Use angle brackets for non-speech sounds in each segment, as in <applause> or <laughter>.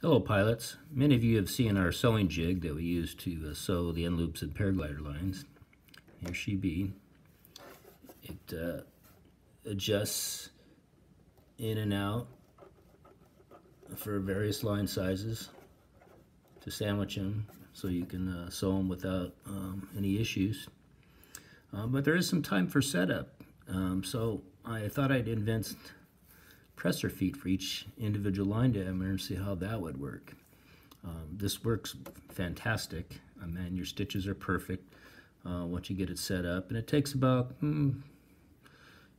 Hello pilots. Many of you have seen our sewing jig that we use to uh, sew the end loops and paraglider lines. Here she be. It uh, adjusts in and out for various line sizes to sandwich them so you can uh, sew them without um, any issues. Uh, but there is some time for setup. Um, so I thought I'd invent presser feet for each individual line diameter and see how that would work. Um, this works fantastic. I mean, your stitches are perfect uh, once you get it set up. And it takes about hmm,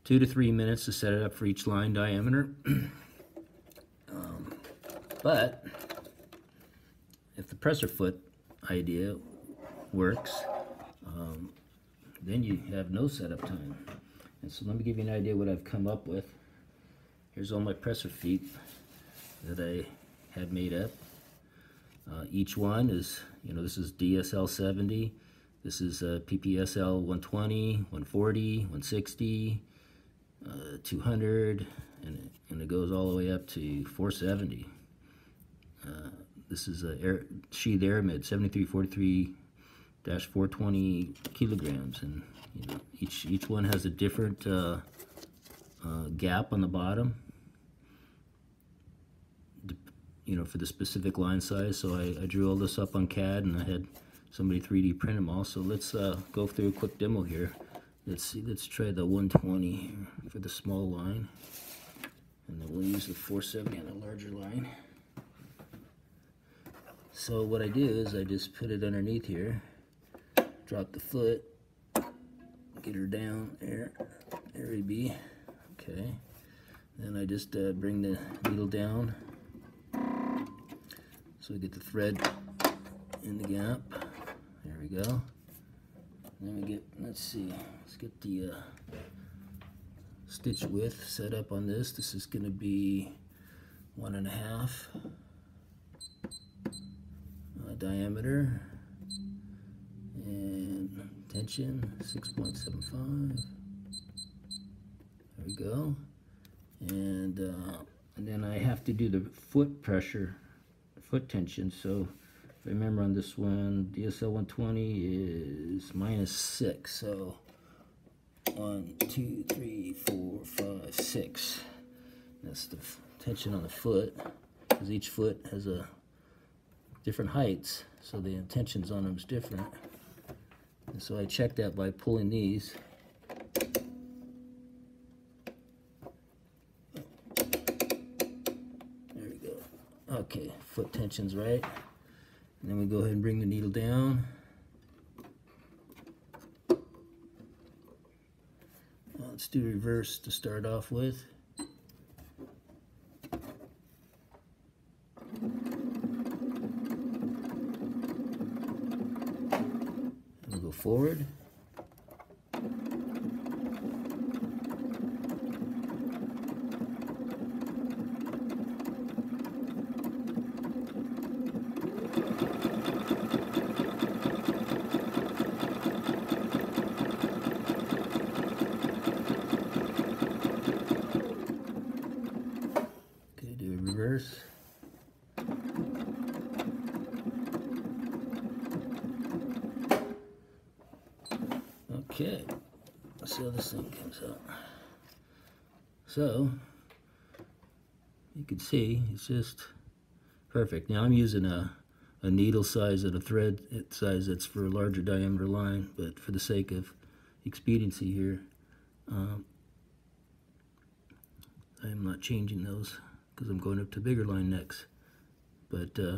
two to three minutes to set it up for each line diameter. <clears throat> um, but if the presser foot idea works, um, then you have no setup time. And so let me give you an idea what I've come up with. Here's all my presser feet that I had made up. Uh, each one is, you know, this is DSL 70, this is uh, PPSL 120, 140, 160, uh, 200, and, and it goes all the way up to 470. Uh, this is a air, sheath aramid 7343 420 kilograms, and you know, each each one has a different uh, uh, gap on the bottom you know, for the specific line size. So I, I, drew all this up on CAD and I had somebody 3D print them all. So let's uh, go through a quick demo here. Let's see, let's try the 120 for the small line. And then we'll use the 470 on the larger line. So what I do is I just put it underneath here, drop the foot, get her down there, there we be, okay. Then I just uh, bring the needle down so we get the thread in the gap. There we go. Then we get, let's see, let's get the uh, stitch width set up on this. This is going to be one and a half uh, diameter and tension 6.75. There we go. And, uh, and then I have to do the foot pressure foot tension. So remember on this one, DSL 120 is minus 6. So one, two, three, four, five, six. That's the tension on the foot because each foot has a different heights. So the tensions on them is different. And so I check that by pulling these. Okay, foot tension's right. And then we go ahead and bring the needle down. Uh, let's do reverse to start off with. And go forward. Okay, let's see how this thing comes out. So, you can see it's just perfect. Now I'm using a, a needle size and a thread size that's for a larger diameter line, but for the sake of expediency here, um, I am not changing those because I'm going up to bigger line next. But uh,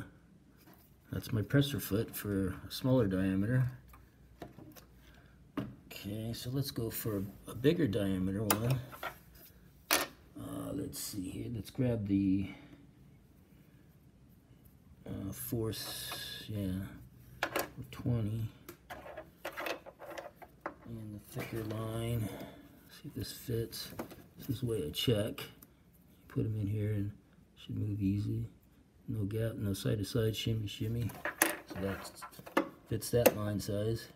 that's my presser foot for a smaller diameter. Okay, so let's go for a, bigger diameter one. Uh, let's see here. Let's grab the uh, force, yeah, 20. And the thicker line. See if this fits. This is the way I check put them in here and should move easy. No gap, no side to side shimmy shimmy. So that fits that line size.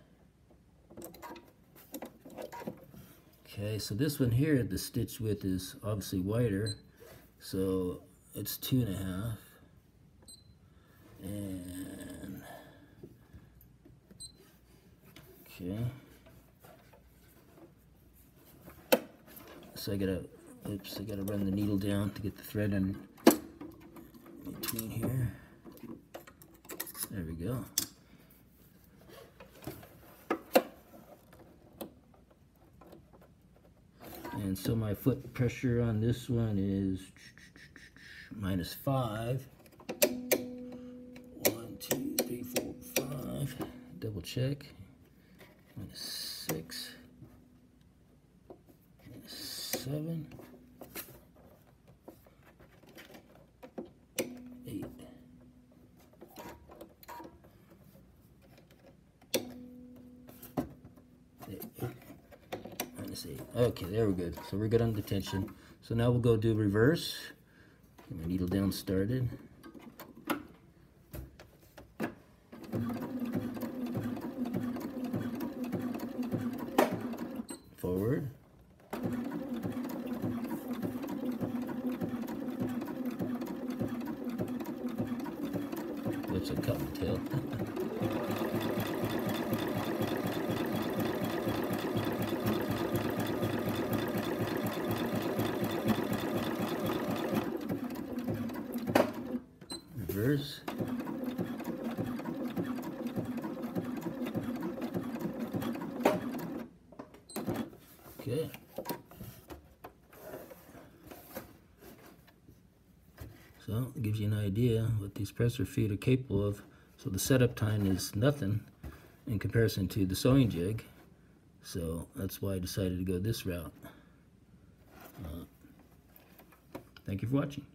Okay, so this one here, the stitch width is obviously wider. So it's two and a half. And, okay. So I gotta oops, I gotta run the needle down to get the thread in between here. There we go. And so my foot pressure on this one is minus five. One, two, three, four, five. Double check. Minus six. Minus seven. Eight. Okay, there we're good. So we're good on the tension. So now we'll go do reverse. Get my needle down started. Forward. Whoops, I cut my tail. Reverse. Okay. So it gives you an idea what these presser feet are capable of. So the setup time is nothing in comparison to the sewing jig. So that's why I decided to go this route. Uh, thank you for watching.